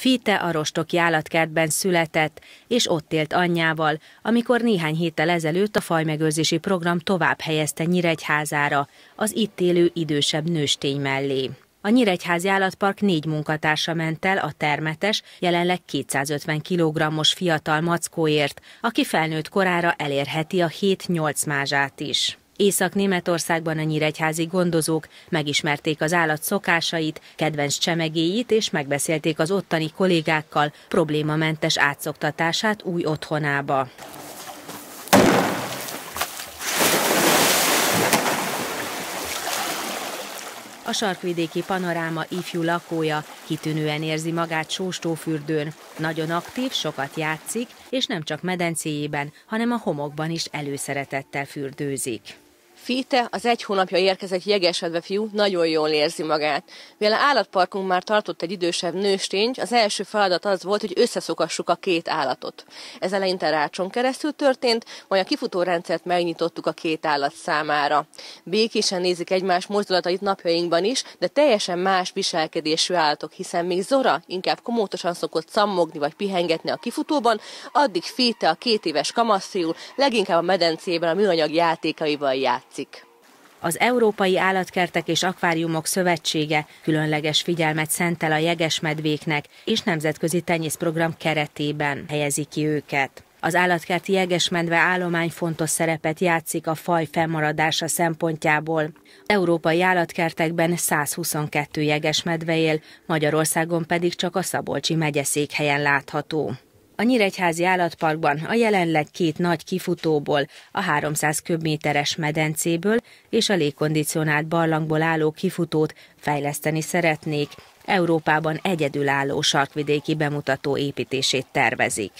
Fite a Rostoki állatkertben született, és ott élt anyjával, amikor néhány héttel ezelőtt a fajmegőrzési program tovább helyezte Nyíregyházára, az itt élő idősebb nőstény mellé. A Nyíregyházi Állatpark négy munkatársa ment el a termetes, jelenleg 250 kg-os fiatal mackóért, aki felnőtt korára elérheti a 7-8 mázsát is. Észak-Németországban a nyíregyházi gondozók megismerték az állat szokásait, kedvenc csemegéit és megbeszélték az ottani kollégákkal problémamentes átszoktatását új otthonába. A sarkvidéki panoráma ifjú lakója kitűnően érzi magát sóstófürdőn, nagyon aktív, sokat játszik, és nem csak medencéjében, hanem a homokban is előszeretettel fürdőzik. Fite, az egy hónapja érkezett jegesedve fiú, nagyon jól érzi magát. Mivel állatparkunk már tartott egy idősebb nőstényt, az első feladat az volt, hogy összeszokassuk a két állatot. Ez eleinte rácson keresztül történt, majd a kifutórendszert megnyitottuk a két állat számára. Békésen nézik egymás mozdulatait napjainkban is, de teljesen más viselkedésű állatok, hiszen még Zora inkább komótosan szokott szammogni vagy pihengetni a kifutóban, addig Fite a két éves kamaszfiú leginkább a medencében a műanyag játékaival játszik látszik. Az Európai Állatkertek és Akváriumok Szövetsége különleges figyelmet szentel a jegesmedvéknek, és nemzetközi tenyészprogram keretében helyezi ki őket. Az állatkerti jegesmedve állomány fontos szerepet játszik a faj fennmaradása szempontjából. Európai állatkertekben 122 jegesmedve él, Magyarországon pedig csak a Szabolcsi megyeszékhelyen látható. A Nyíregyházi állatparkban a jelenleg két nagy kifutóból, a 300 köbméteres medencéből és a légkondicionált barlangból álló kifutót fejleszteni szeretnék, Európában egyedülálló sarkvidéki bemutató építését tervezik.